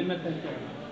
Limit that.